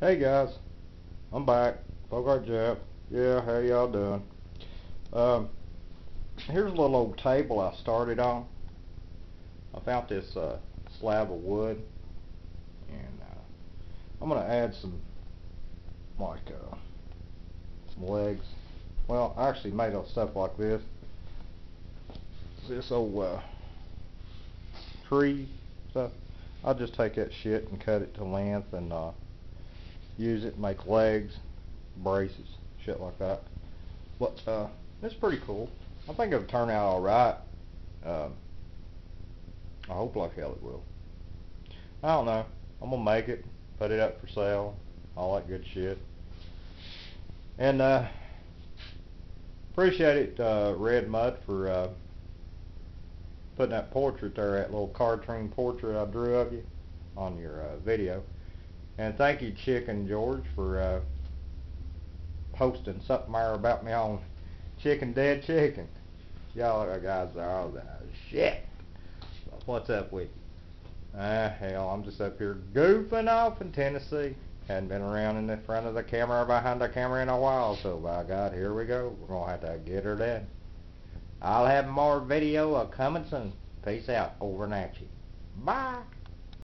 Hey guys, I'm back. Folk Art Jeff. Yeah, how y'all doing? Um, here's a little old table I started on. I found this uh, slab of wood, and uh, I'm gonna add some like uh, some legs. Well, I actually made up stuff like this. This old uh, tree stuff. I'll just take that shit and cut it to length and uh, use it, make legs, braces, shit like that. But uh, it's pretty cool. I think it'll turn out alright. Um, I hope like hell it will. I don't know. I'm gonna make it, put it up for sale, all that good shit. And uh, appreciate it, uh, Red Mud, for uh, putting that portrait there, that little cartoon portrait I drew of you on your uh, video. And thank you, Chicken George, for uh, posting something there about me on Chicken Dead Chicken. Y'all are guys are all the shit. What's up with you? Ah, hell, I'm just up here goofing off in Tennessee. Hadn't been around in the front of the camera or behind the camera in a while, so by God, here we go. We're going to have to get her done. I'll have more video coming soon. Peace out. Over and at you. Bye.